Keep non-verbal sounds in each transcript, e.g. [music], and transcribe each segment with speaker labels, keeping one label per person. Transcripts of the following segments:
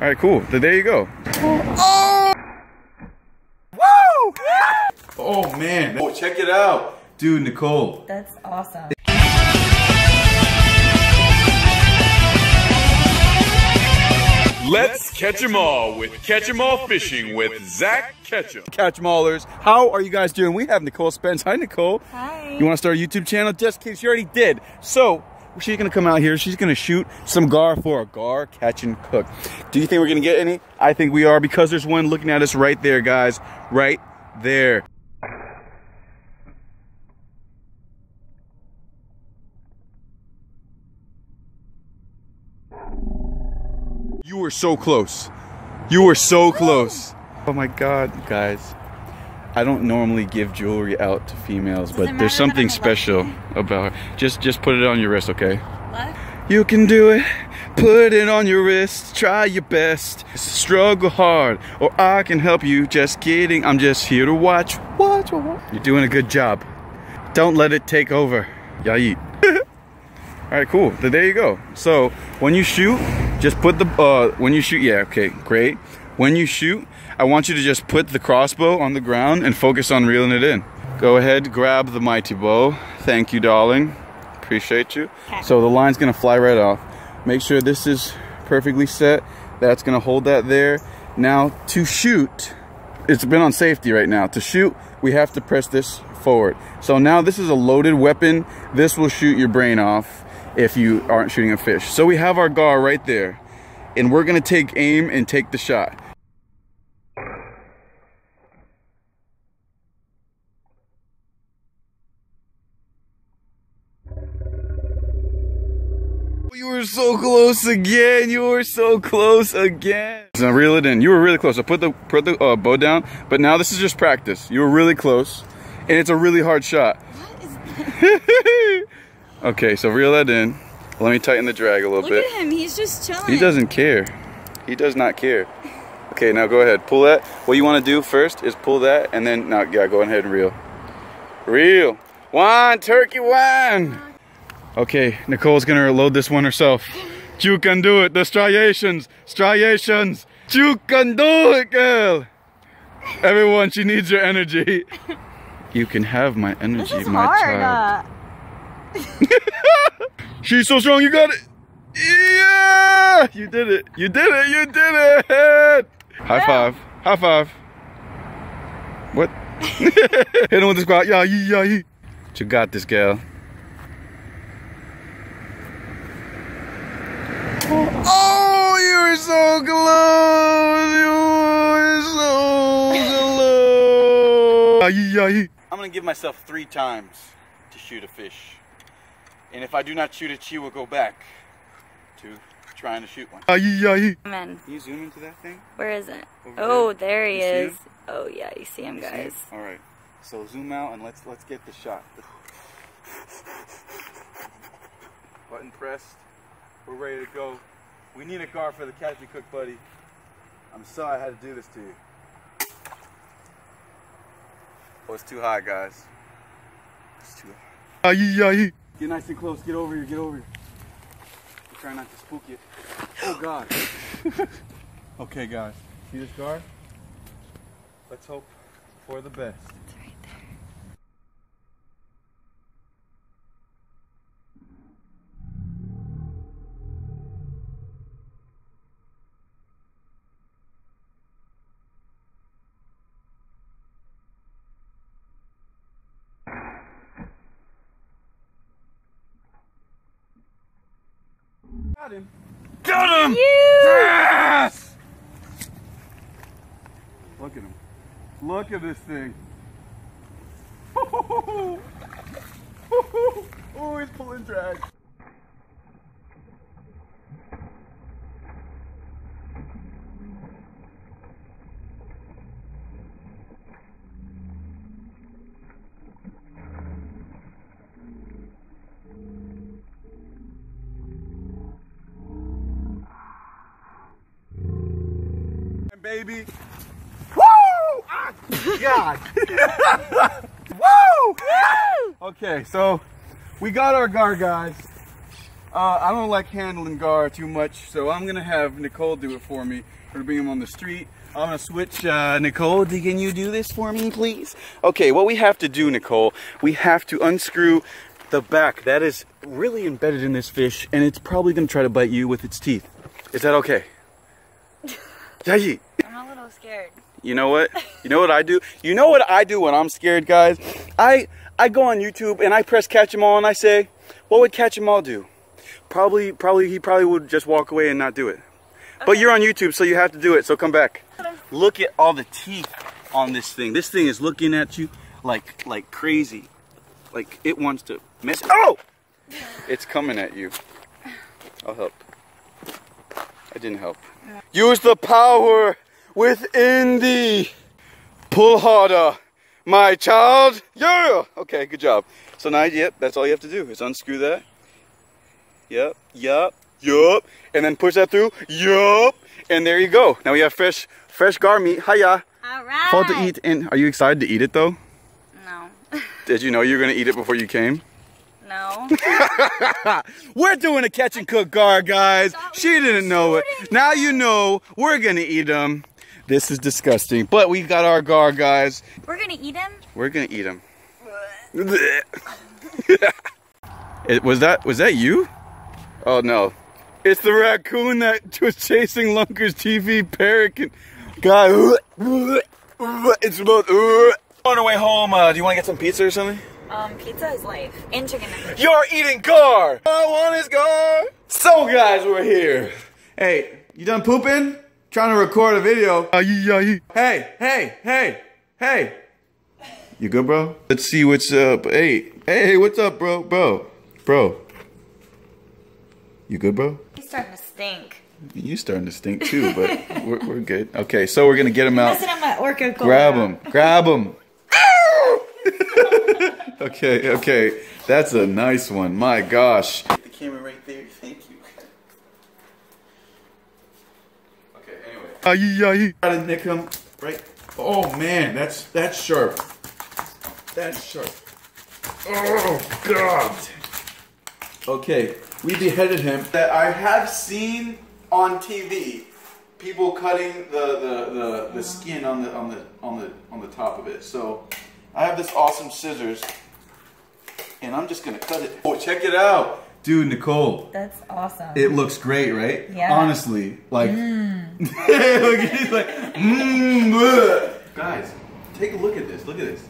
Speaker 1: All right, cool. So there you go. Oh! Woo! Oh man. Oh, check it out. Dude, Nicole.
Speaker 2: That's awesome.
Speaker 3: Let's catch 'em all with Catch 'em All Fishing with Zak Catchem.
Speaker 1: Catch Maulers. How are you guys doing? We have Nicole Spence. Hi, Nicole.
Speaker 2: Hi.
Speaker 1: You want to start a YouTube channel? Just in case you already did. So, she's to come out here. She's to shoot some gar for a gar catch and cook. Do you think we're to get any? I think we are because there's one looking at us right there, guys. Right there. You were so close. You were so close. Oh my god, guys. I don't normally give jewelry out to females, but there's something special about her. Just just put it on your wrist, okay?
Speaker 2: What?
Speaker 1: You can do it. Put it on your wrist. Try your best. Struggle hard, or I can help you. Just kidding. I'm just here to watch. Watch. watch. You're doing a good job. Don't let it take over. Y'all eat. [laughs] All right, cool. Then there you go. So when you shoot, just put the uh, when you shoot. Yeah, okay, great. When you shoot, I want you to just put the crossbow on the ground and focus on reeling it in. Go ahead, grab the mighty bow. Thank you, darling. Appreciate you.
Speaker 2: Okay.
Speaker 1: So the line's gonna fly right off. Make sure this is perfectly set. That's gonna hold that there. Now to shoot, it's been on safety right now. To shoot, we have to press this forward. So now this is a loaded weapon. This will shoot your brain off if you aren't shooting a fish. So we have our gar right there. And we're gonna take aim and take the shot. You were so close again. You were so close again. Now reel it in. You were really close. I put the put the uh, bow down. But now this is just practice. You were really close, and it's a really hard shot. What is [laughs] Okay, so reel that in. Let me tighten the drag a little
Speaker 2: Look
Speaker 1: bit.
Speaker 2: Look at him. He's just chilling.
Speaker 1: He doesn't care. He does not care. Okay, now go ahead. Pull that. What you want to do first is pull that, and then now yeah, go ahead and reel. Reel. One turkey one. Okay, Nicole's gonna load this one herself. You can do it. The striations, striations. You can do it, girl. Everyone, she needs your energy. [laughs] You can have my energy, my
Speaker 2: hard.
Speaker 1: child.
Speaker 2: Uh, [laughs]
Speaker 1: She's so strong, you got it. Yeah! You did it. You did it. You did it. High
Speaker 2: Yeah.
Speaker 1: five. High five. What? [laughs] Hit him with the squat. Yeah, yeah, yeah. You got this, gal. Oh, you were so close. You were so close. Yeah, yeah. I'm gonna give myself three times to shoot a fish. And if I do not shoot it, she will go back to trying to shoot one. Can
Speaker 2: man,
Speaker 1: you zoom into that thing?
Speaker 2: where is it?
Speaker 1: Over
Speaker 2: Oh,
Speaker 1: there.
Speaker 2: there he
Speaker 1: You
Speaker 2: is. Oh yeah, you see him,
Speaker 1: You
Speaker 2: guys.
Speaker 1: it? All right. So zoom out and let's let's get the shot. Button pressed. We're ready to go. We need a gar for the catch and cook, buddy. I'm sorry I had to do this to you. Oh, it's too high, guys. It's too high. Get nice and close. Get over here. Get over here. We're trying not to spook it. Oh, God. [laughs] okay, guys. See this gar? Let's hope for the best. Got him. Got him! Yes! Look at him. Look at this thing. [laughs] Oh, he's pulling drag. Baby. Woo! Ah, God. [laughs] Woo! Okay, so we got our gar, guys. Uh, I don't like handling Gar too much, so I'm gonna have Nicole do it for me. We're gonna bring him on the street. I'm gonna switch. Uh, Nicole, can you do this for me, please? Okay, what we have to do, Nicole, we have to unscrew the back. That is really embedded in this fish, and it's probably gonna try to bite you with its teeth. Is that okay? Yayi.
Speaker 2: I'm a little scared.
Speaker 1: You know what? You know what I do? You know what I do when I'm scared, guys? I I go on YouTube and I press catch 'em all and I say, what would catch 'em all do? Probably probably he probably would just walk away and not do it. But you're on YouTube, so you have to do it. So come back. Look at all the teeth on this thing. This thing is looking at you like like crazy. Like it wants to mess. Oh! [laughs] It's coming at you. I'll help. I didn't help. Use the power within thee. Pull harder, my child. Yeah. Okay, good job. So now, yep, that's all you have to do is unscrew that. Yep, yep, yup. And then push that through. Yup. And there you go. Now we have fresh, fresh gar meat. Hiya.
Speaker 2: All right.
Speaker 1: Fall to eat. And are you excited to eat it though?
Speaker 2: No.
Speaker 1: Did you know you were gonna eat it before you came?
Speaker 2: No. [laughs]
Speaker 1: We're doing a catch and cook gar, guys. She didn't know it. Now you know we're gonna eat them. This is disgusting, but we've got our gar, guys.
Speaker 2: We're gonna eat him.
Speaker 1: We're gonna eat them. [laughs] it, was that was that you? Oh no, it's the raccoon that was chasing Lunker's TV parrot. Guy, [laughs] it's about on our way home. Uh, do you want to get some pizza or something?
Speaker 2: Um, pizza is life. And chicken nuggets.
Speaker 1: You're eating gar. I want is gar. So guys, we're here. Hey, you done pooping? Trying to record a video. Hey, hey, hey, hey. You good, bro? Let's see what's up. Hey, hey, what's up, bro, bro, bro? You good, bro?
Speaker 2: He's starting to stink.
Speaker 1: You starting to stink too, but [laughs] we're, we're good. Okay, so we're gonna get him out.
Speaker 2: Listen to my orca cola.
Speaker 1: Grab him. Grab him. [laughs] okay, okay. That's a nice one. My gosh. Get the camera right there. Thank you. Okay, anyway. Aye, aye. Gotta nick him right. Oh man, that's that's sharp. That's sharp. Oh god. Okay, we beheaded him. That I have seen on TV people cutting the, the, the, the skin on the on the on the on the top of it. So I have this awesome scissors and I'm just gonna cut it. Oh check it out. Dude, Nicole.
Speaker 2: That's awesome.
Speaker 1: It looks great, right?
Speaker 2: Yeah.
Speaker 1: Honestly. Like mm. [laughs] Look, he's like mmm. Guys, take a look at this. Look at this.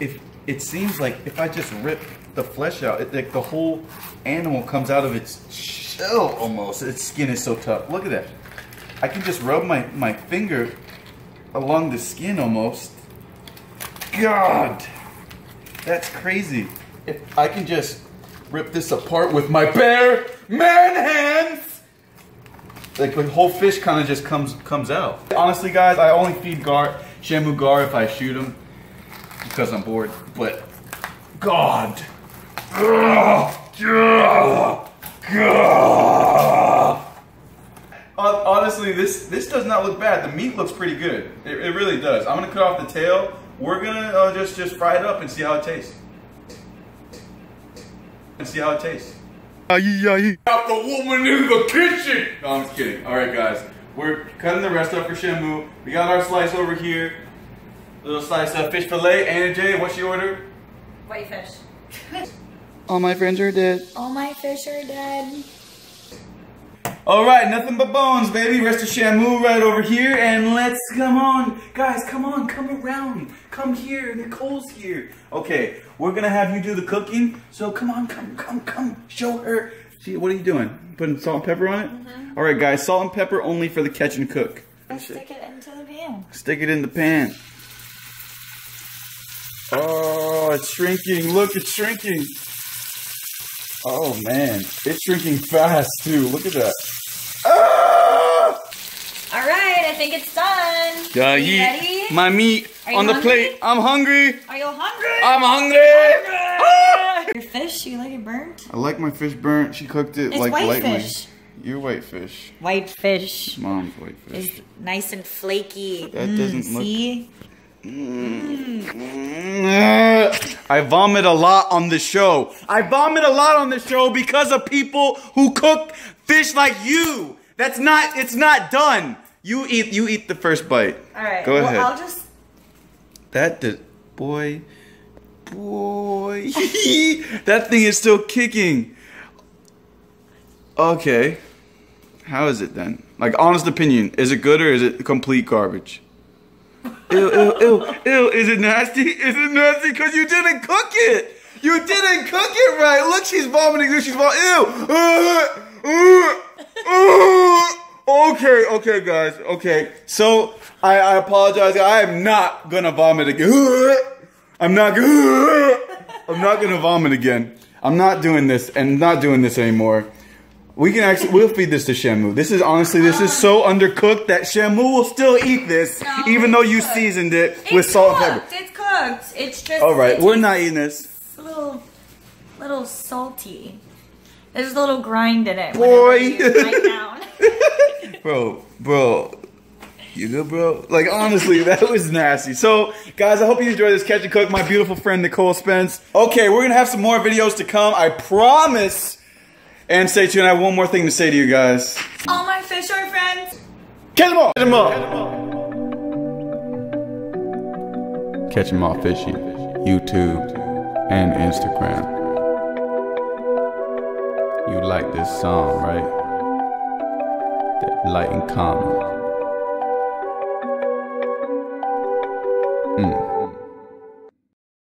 Speaker 1: If it seems like if I just rip the flesh out, it, like the whole animal comes out of its shell almost. Its skin is so tough. Look at that. I can just rub my, my finger along the skin almost. God, that's crazy. If I can just rip this apart with my bare man hands, like the whole fish kind of just comes comes out. Honestly, guys, I only feed gar Shamu gar if I shoot him because I'm bored. But God, Honestly, this this does not look bad. The meat looks pretty good. It, it really does. I'm gonna cut off the tail. We're gonna uh, just just fry it up and see how it tastes. And see how it tastes. Got the woman in the kitchen. No, I'm just kidding. All right, guys, we're cutting the rest up for Shamu. We got our slice over here. Little slice of fish fillet. Anna Jay, what's your order?
Speaker 2: Whitefish.
Speaker 1: All my friends are dead.
Speaker 2: All my fish are dead.
Speaker 1: All right, nothing but bones, baby. Rest of Shamu right over here, and let's come on, guys. Come on, come around. Come here. Nicole's here. Okay, we're gonna have you do the cooking. So come on, come, come, come. Show her. See, what are you doing? Putting salt and pepper on it? Mm-hmm. All right, guys. Salt and pepper only for the catch and cook.
Speaker 2: Let's stick it into the pan.
Speaker 1: Stick it in the pan. Oh, it's shrinking. Look, it's shrinking. Oh man, it's shrinking fast too. Look at that. Ah!
Speaker 2: All right, I think it's done.
Speaker 1: Yeah,
Speaker 2: you
Speaker 1: yeet.
Speaker 2: ready?
Speaker 1: My meat
Speaker 2: Are you
Speaker 1: on the
Speaker 2: hungry?
Speaker 1: plate. I'm hungry.
Speaker 2: Are you hungry?
Speaker 1: I'm hungry. Ah!
Speaker 2: Your fish, you like it burnt?
Speaker 1: I like my fish burnt. She cooked it
Speaker 2: It's
Speaker 1: like lightly.
Speaker 2: whitefish.
Speaker 1: You're whitefish.
Speaker 2: White fish
Speaker 1: Mom's whitefish.
Speaker 2: is nice and flaky.
Speaker 1: That
Speaker 2: Mm,
Speaker 1: doesn't look-
Speaker 2: see? Mm. Mm.
Speaker 1: I vomit a lot on the show. I vomit a lot on the show because of people who cook fish like you. That's not. It's not done. You eat. You eat the first bite.
Speaker 2: All right.
Speaker 1: Go
Speaker 2: well,
Speaker 1: ahead.
Speaker 2: I'll just.
Speaker 1: That did, boy, boy. [laughs] that thing is still kicking. Okay. How is it then? Like, honest opinion, is it good or is it complete garbage? Ew, ew, ew, ew. Is it nasty? Is it nasty because you didn't cook it? You didn't cook it right. Look, she's vomiting. She's vomiting. Ew. Uh, uh, uh. Okay, okay, guys. Okay. So, I, I apologize. I am not going to vomit again. [laughs] I'm not going [laughs] I'm not going to vomit again. I'm not doing this and not doing this anymore. We can actually, we'll feed this to Shamu. This is honestly, this is so undercooked that Shamu will still eat this,
Speaker 2: No,
Speaker 1: even though you
Speaker 2: cooked.
Speaker 1: seasoned it
Speaker 2: It's
Speaker 1: with salt and pepper.
Speaker 2: It's cooked. It's just.
Speaker 1: All right, we're not eating this.
Speaker 2: A little, little salty. There's a little grind in it.
Speaker 1: Boy.
Speaker 2: whenever you down. [laughs]
Speaker 1: Bro, bro, you good, bro? Like, honestly, that was nasty. So, guys, I hope you enjoyed this Catch and Cook, my beautiful friend Nicole Spence. Okay, we're gonna have some more videos to come, I promise. And stay tuned, I have one more thing to say to you guys.
Speaker 2: All my fish are friends.
Speaker 1: Catch them all! Catch them all! Catch them all fishing. YouTube and Instagram. You like this song, right? That light and comment. Mm.